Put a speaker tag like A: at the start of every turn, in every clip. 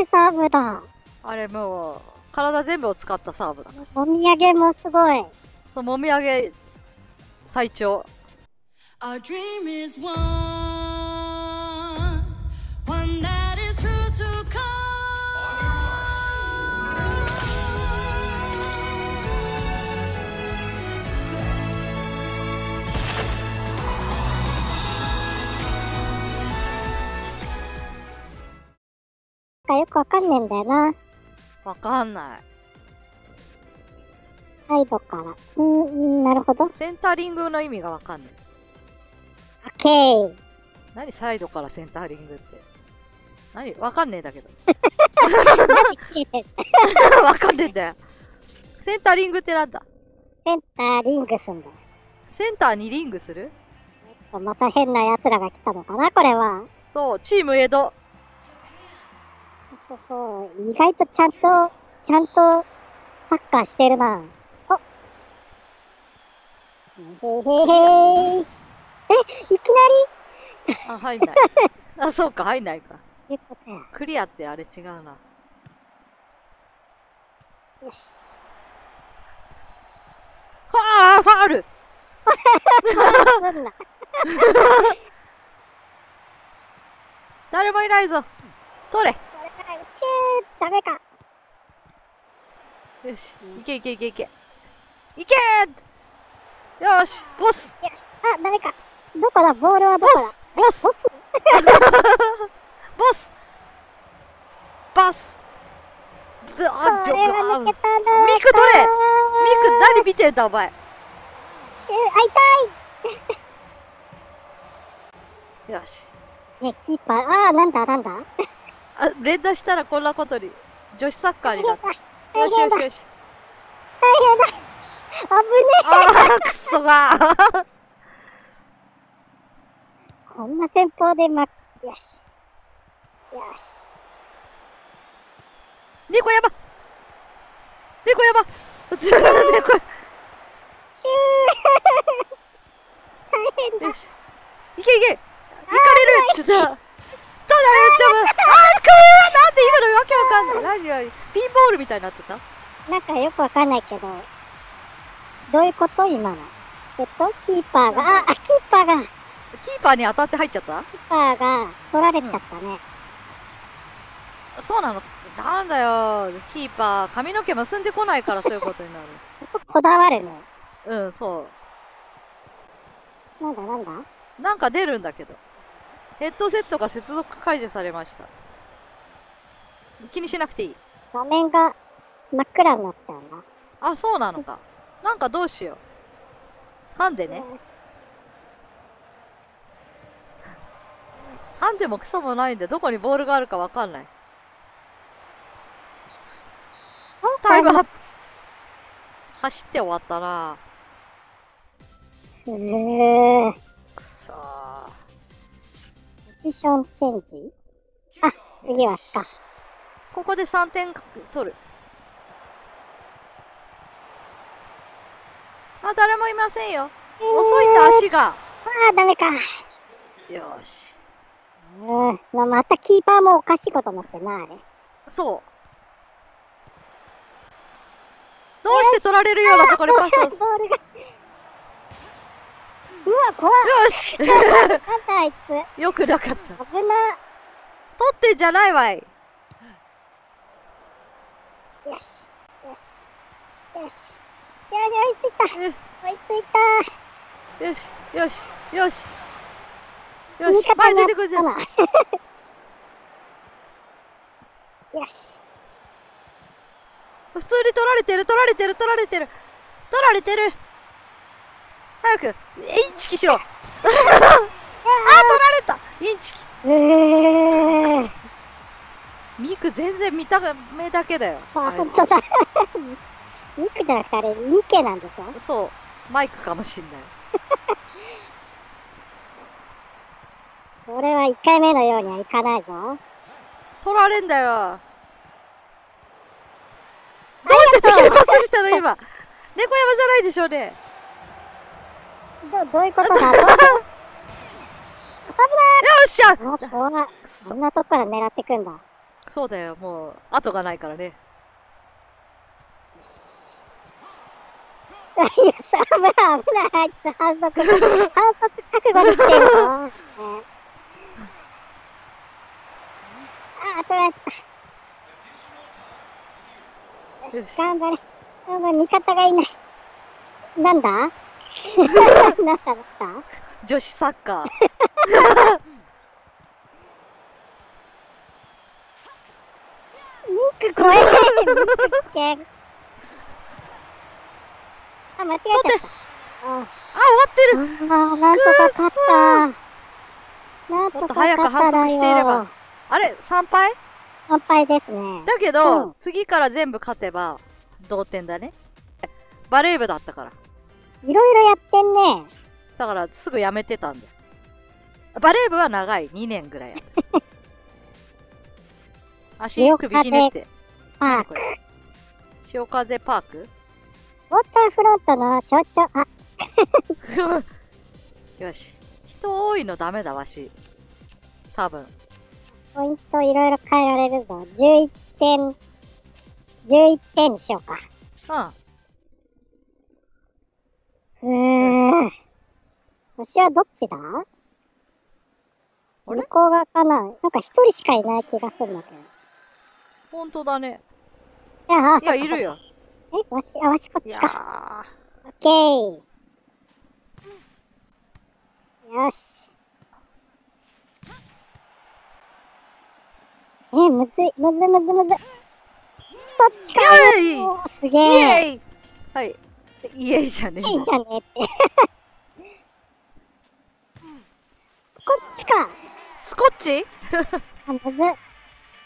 A: いサーブだ。
B: あれもう、体全部を使ったサーブだ。
A: お土産もすごい。
B: そうもみあげ最長。
C: Our dream is one
A: かよくわかんねえんだよな。
B: わかんない。
A: サイドから。うーん、なるほど。オッ
B: センタリングの意味がわかんない。
A: ケー。
B: 何サイドからセンタリングって。何わかんねえだけど。わかんねえんだよ。センタリングってなんだ？
A: センターリングすんだよ。
B: センターにリングする？
A: また変な奴らが来たのかな、これは。
B: そう、チーム江戸。
A: そうそう。意外とちゃんと、ちゃんと、サッカーしてるな。おへへへー。え、いきな
B: あ、入んない。あ、そうか、入んないか。クリアってあれ違うな。
A: よし。
B: はあ、ファウル。誰もいないぞ。取れ
A: これから、シューダメか。
B: よし、いけいけいけいけ。いけーよし、ボス
A: よし。あ、ダメか。どこだ？ボールはど
B: ボ
A: こだ？
B: スボス
A: ボス？
B: ボスバスぶあ、
A: けたな
B: ミク取れミク、何見てんだ、お前。
A: シュー、あ、
B: よし。
A: 痛いね、キーパー、あー、なんだなんだ
B: あ、連打したらこんなことに、女子サッカーになった。よ
A: 大変だ
B: しよしよし。
A: 危ね
B: あー、くそが
A: こんな戦法でま、よし。よし。
B: 猫山猫山猫
A: シュー大変だ
B: よし。いけいけ行かれるちょっと、どうだよ、ちょっと、あー、これはなんで今のわけわかんない。何何ピンボールみたいになってた？
A: なんかよくわかんないけど、どういうこと？今の。えっと、キーパーが、あ、あキーパーが、キ
B: キーパーに当たって入っちゃった？
A: ーパーが取られちゃったね。
B: そうなの？なんだよ、キーパー、髪の毛結んでこないからそういうことになる。
A: こだわるね。
B: うん、そ
A: なんだなんだ？
B: う。なんか出るんだけど。ヘッドセットが接続解除されました。気にしなくていい。
A: 画面が真っ暗になっちゃうんだ。
B: あ、そうなのか。なんかどうしよう。噛んでね。
A: よ
B: 噛んでもクソもないんで、どこにボールがあるかわかんない。
A: し
B: タイムアップ走って終わったな
A: うー
B: くそー。
A: ポジションチェンジ？あ、次はしか。
B: ここで3点取る。あ、誰もいませんよ。遅いんだ、足が。
A: ああ、ダメか。
B: よし。
A: うん。ままたキーパーもおかしいことになってんな、あれ。
B: そう。どうして取られるようなところにパスを。
A: うわ、怖っ。
B: よし。よくなかった。
A: 危な。
B: 取ってんじゃないわい。
A: よし。よし。よし。よし、追いついた。
B: え
A: 追いついた。
B: よし、よし、よし。よし、前出てくるじゃん。
A: ったな。よし。
B: 普通に取られてる、取られてる、取られてる。取られてる。早く、インチキしろ。あー、取られた。インチキ。
A: うー。
B: ミク全然見た目だけだよ。
A: あ、ほんとだ。ミクじゃなくてあれ、ミケなんでしょ？
B: そう、マイクかもしんない。
A: それは1回目のようにはいかないぞ。
B: 取られんだよ。どうして敵にパスしたの今？猫山じゃないでしょうね。
A: ど、どういうことだ？ろう
B: よっしゃ。
A: そんなとこから狙ってくんだ。
B: そうだよ、もう、後がないからね。
A: いや、危ない、危ない、あいつ反則、反則覚悟で来てるぞ。ねあー、取られた。よし、
B: よし
A: 頑張れ。頑張れ、味方がいない。なんだ なんだなんだ
B: 女子サッカー。
A: ミク超えてミクあ、間違えちゃった。あ
B: あ、終わってる
A: あー、なんとか勝った。なんとか
B: もっと早く反則していれば
A: よ。
B: あれ ?3 敗？
A: 乾杯ですね。
B: だけど、
A: うん
B: 次から全部勝てば、同点だね。バレー部だったから。
A: いろいろやってんね。
B: だから、すぐやめてたんだよ。バレー部は長い。2年ぐらいやった。足
A: 潮
B: 首ひねっ
A: 風
B: て。
A: パーク。
B: 何これ潮風パーク？
A: ウォーターフロントの象徴、あ、
B: よし。人多いのダメだ、わし。多分。
A: ポイントいろいろ変えられるぞ。11点、11点にしようか。
B: うん。
A: うーん。私はどっちだ？向こう側かな？なんか一人しかいない気がするんだけど。
B: ほんとだね。
A: いや、あ
B: いる。よ。
A: え、わし、あ、わしこっちか。
B: ー。
A: オッケー。よし。え、むずい、むずむずむず。そっちかーす
B: イ
A: げえ。
B: エイはい。イエイじゃねえ
A: いいんじゃねえって。こっちか。
B: スコッチ
A: あ、むず。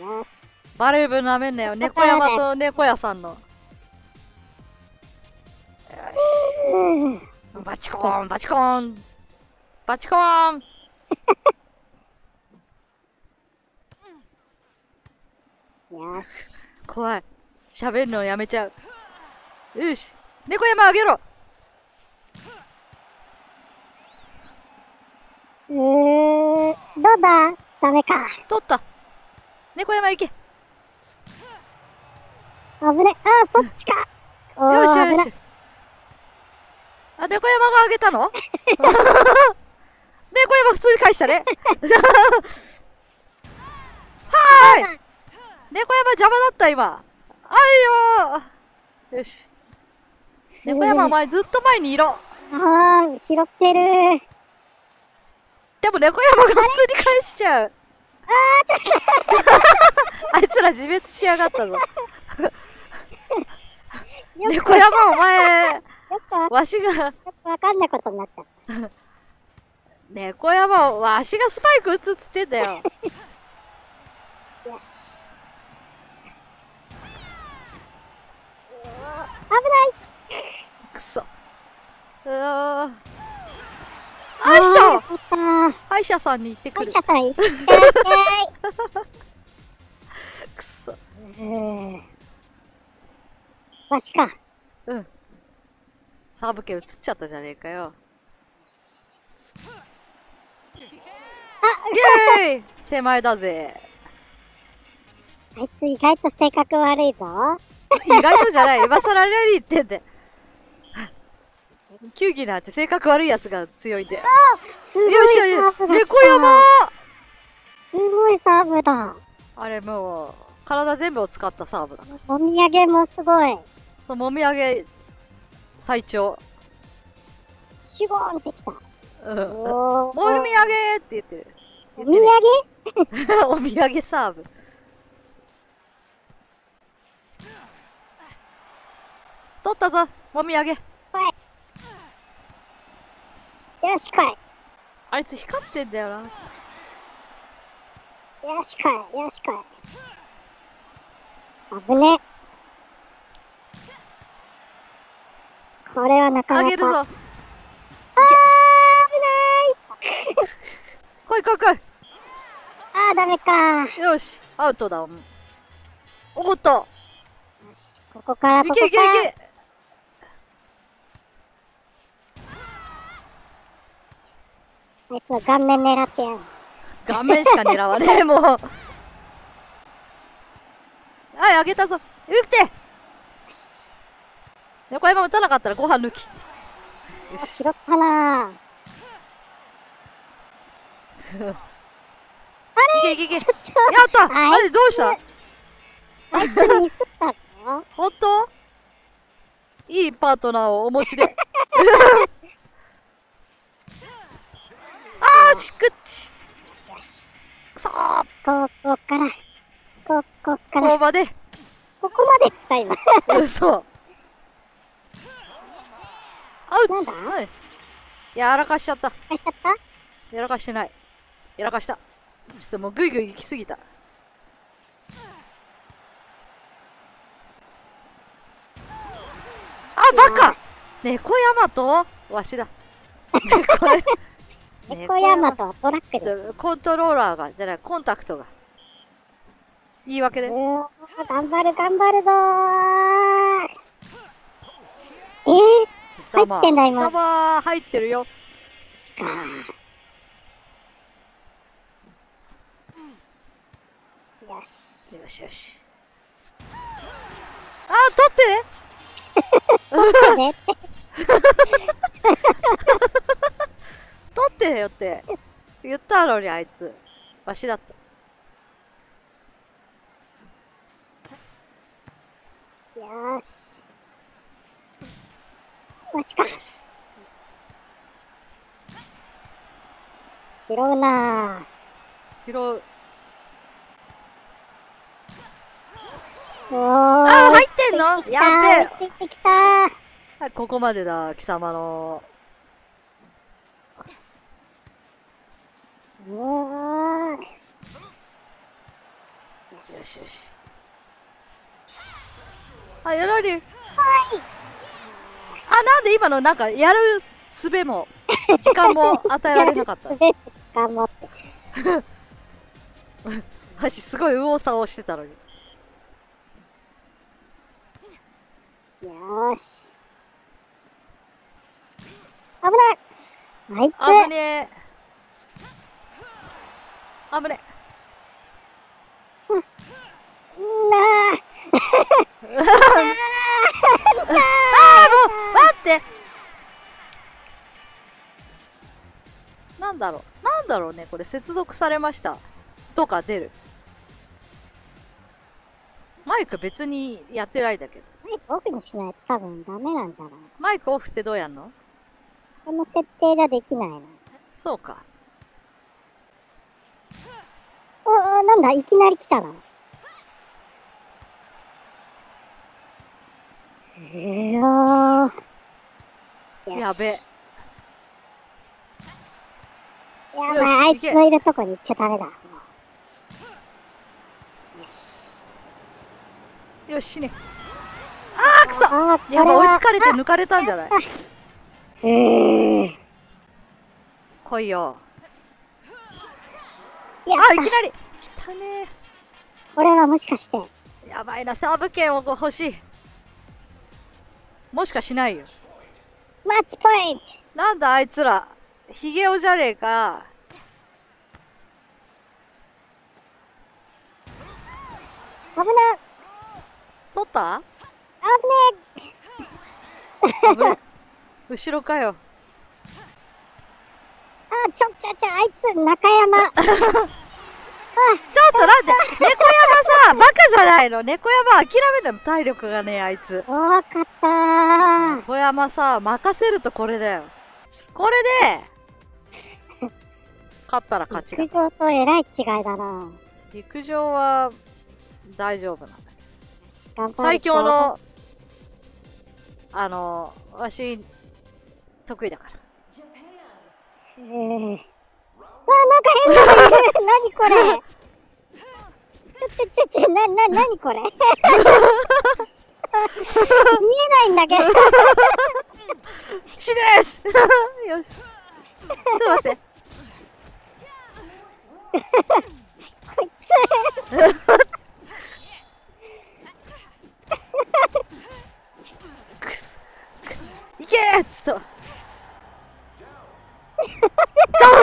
A: よし。
B: バレー部なめんなよ。猫山と猫屋さんの。
A: うん。
B: バチコーン、バチコーン。バチコーン。
A: よし。
B: 怖い。喋るのやめちゃう。よし。猫山あげろ。
A: うー、どうだ？ダメか。
B: 取った。猫山行け。
A: 危ね。あ、そっちか。
B: よしよし。あ、猫山があげたの？猫山普通に返したね。はーい。猫山邪魔だった今。あいよー。よし。猫山お前ずっと前にいろ。
A: あー、拾ってる。
B: でも猫山が普通に返しちゃう。あ いつら自滅しやがったぞ。猫山お前、
A: わ
B: わしが、
A: わかんないことになっちゃった。
B: 猫山、わしがスパイク打つっつってんだよ。
A: よし。危ない
B: あいしょ
A: あーよかった
B: 歯医者さんに行ってくる
A: 歯医者。さん行ってらっしゃい。
B: くそ。
A: うーん。わしか。
B: うん。サーブ系映っちゃったじゃねえかよ。イェーイ 手前だぜ。
A: あいつ意外と性格悪いぞ。
B: 意外とじゃない。今更何言ってんだよ。球技なんて性格悪いやつが強いんだよ。
A: すごい
B: よしよし
A: サーブだ
B: 猫山
A: すごいサーブだ。
B: あれもう、体全部を使ったサーブだ。
A: お土産もすごい。
B: そうもみあげ、最長。
A: シュゴーンってきた。
B: うん。もみあげって言ってる。
A: お土産
B: お土産サーブ。取ったぞ、もみあげ。
A: よし来い。
B: あいつ光ってんだよな。
A: よし来い。よし来い。危ね。これはなかなか。
B: あげるぞ。
A: あー、危ない。
B: 来い来い来
A: あー、ダメか。
B: い。よし、アウトだ。おっと。
A: よし、ここから、
B: いけいけい
A: ここから。
B: け。
A: あいつは顔面狙ってやる。
B: 顔面しか狙わねえ、もう。はい、あげたぞ。打って横山打たなかったらご飯抜き。よ
A: あ、
B: し。
A: 拾ったなぁ。
B: いけいけいけ。やった
A: はい
B: マジどうした？
A: あいつミスったの？
B: 本当？いいパートナーをお持ちで。あーしくっち
A: よし。
B: くそー
A: ここから、ここか
B: こ
A: ら、
B: こまで。
A: ここまで来た今。
B: 嘘。アウツ
A: なん
B: はい。やらかしちゃった。
A: 返しちゃった？
B: やらかしてない。やらかした。ちょっともうグイグイ行き過ぎた。あ、バカ猫山と？わしだ。猫
A: 猫山とトラック
B: コントローラーが、じゃない、コンタクトが。言い訳で。
A: うわー頑張る頑張るぞーえー、入ってんだ今
B: 玉入ってるよ。
A: しかよし。
B: よしよし。あ、取ってね
A: ね
B: 取ってよって。言ったのに、あいつ。わしだった。
A: よーし。わしか。拾うなぁ。
B: 拾う。
A: おー。
B: あ、入ってんの？やっべ
A: べえ。ついてきたー。
B: はい、ここまでだ、貴様の。
A: うわー。よ
B: よしよ
A: し。
B: し。あ、やられる。あ、なんで今のなんか、やる術も、時間も与えられなかった？
A: すべて時間持って。
B: 私、すごい右往左往してたのに。
A: よーし。危ないあいつ
B: 危ねえ。危ね
A: うんなー
B: え。ああ、もう、待ってなんだろう。なんだろうね、これ、接続されました。とか出る。マイク別にやってないんだけど。
A: マイクオフにしないと多分ダメなんじゃない？
B: マイクオフってどうやんの？
A: この設定じゃできないな。
B: そうか。
A: おお、なんだ、いきなり来たな。うおー。
B: やべ
A: やばい、あいつのいるとこに行っちゃダメだ。よし。
B: よし、死ね。あー、くそ
A: あー
B: やばい、追いつか
A: れ
B: れて抜かれたんじゃない？
A: は うーん。
B: 来いよ。あ、いきなり来たね
A: これはもしかして。
B: やばいな、サーブ権を欲しい。もしかしないよ。
A: マッチポイント
B: なんだあいつら。ヒゲオじゃねえか。
A: 危な
B: 取った？
A: 危ね
B: 危ね 後ろかよ。
A: あ、ちょちょちょ、あいつ、中山。あ、
B: ちょっとなんで、猫山さ、バカじゃないの？猫山諦めるの体力がねえ、あいつ。
A: 多かったー。
B: 猫山さ、任せるとこれだよ。これで、勝ったら勝ちだ
A: 陸。上とえらい違いだな。
B: 陸上は大丈夫なんだけど。最強。の、あの、わし、得意だから。
A: えー。わあ、なんか変なのいる。何これ。ちょちょちょちょ、な、な、なにこれ。見えないんだけど。
B: 死です よし。ちょっと待って。
A: こい
B: くすくすいけーっつった。どう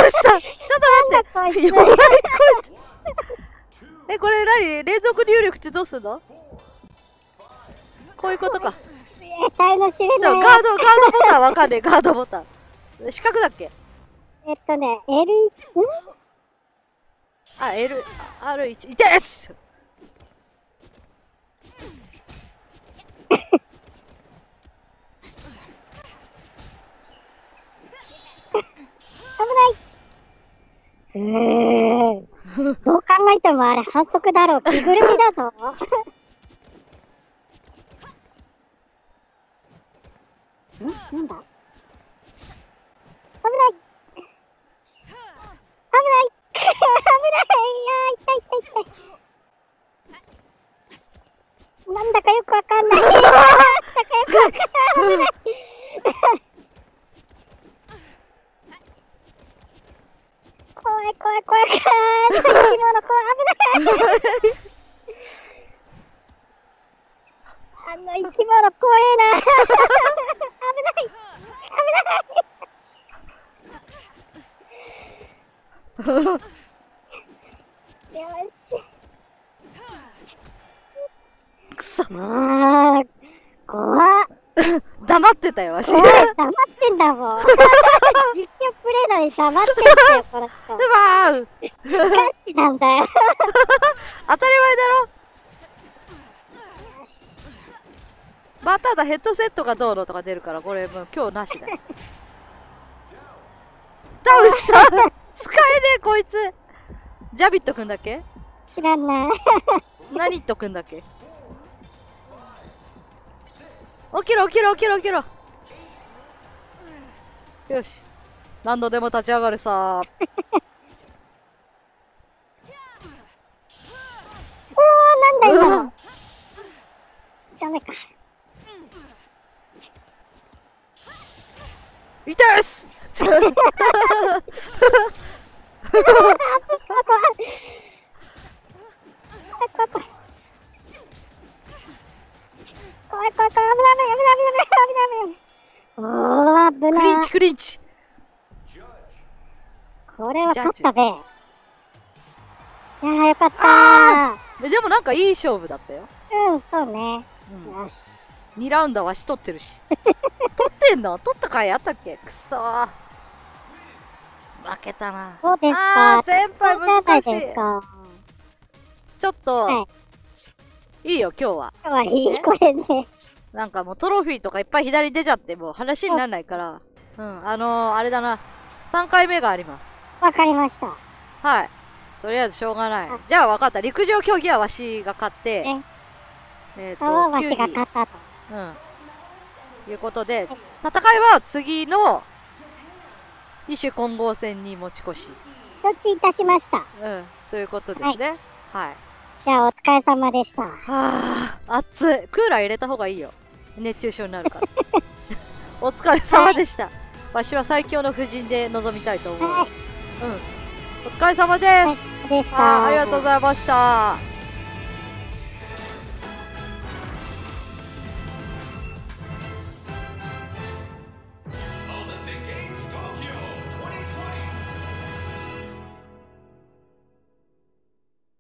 B: したちょっと待って
A: つ。
B: やばいこいつえ、これ何連続入力ってどうすんの？こういうことか。
A: え体の知れ
B: でも
A: ない。
B: ガード、ガードボタンわかんねえ、ガードボタン。四角だっけ？
A: えっとね、L、ん？
B: あ、L、あ R1、痛いやつ
A: 危ない。うーん。どう考えてもあれ反則だろう。着ぐるみだぞ。んなんだ？危ない。危ない。危ない。あー痛い痛い痛い。なんだかよくわかんない。なんだかよくわかんない。危ない。怖い怖い怖い怖い。生き物怖い。危ない。あの生き物怖えな。危ない。危ない。よし。
B: くそ。
A: あー、怖っ。
B: 黙ってたよ、わし。
A: 怖い。黙ってんだもん。実況プレイなのに黙ってんだよ、この人。
B: でばー
A: ガチなんだよ。
B: 当たり前だろ。まあ、ただヘッドセットがどうのとか出るから、これもう今日なしだよ。ダウンした使えねえ、こいつジャビットくんだっけ？
A: 知らない。
B: 何言っとくんだっけ？起きろ起きろ起きろ起きろよし何度でも立ち上がるさ
A: おー、なんだ今
B: うん
A: の。ダメか。
B: 痛いっす
A: 怖い怖い怖いい。
B: クリンチ。クリンチ。
A: これは勝ったべ。いやー、よかった
B: あででもなんかいい勝負だったよ、
A: ー。うん、そうね。
B: うん、
A: よし。
B: 2ラウンドはわし取ってるし。取ってんの？取った回あったっけ？くそー。負けたな。
A: どうです
B: あー
A: か
B: 先輩難しい。ちょっと、、
A: はい
B: いよ今日は。
A: 今日はいい、これね。
B: なんかもうトロフィーとかいっぱい左出ちゃってもう話にならないから、うん、あのー、あれだな、3回目があります。
A: わかりました。
B: はい。とりあえずしょうがない
A: あ。
B: じゃあ分かった。陸上競技はわしが勝って、
A: ね
B: えっ、
A: あわわしが勝ったと。
B: うん。いうことで、戦いは次の異種混合戦に持ち越し。
A: 承知いたしました。
B: うん。ということですね。はい。
A: じゃあ、お疲れ様でした。
B: はあ、暑い。クーラー入れた方がいいよ。熱中症になるから。お疲れ様でした。わしは最強の布陣で臨みたいと思う。
A: はい。
B: うん。お疲れ様です。
A: でした。
B: あーありがとうございました。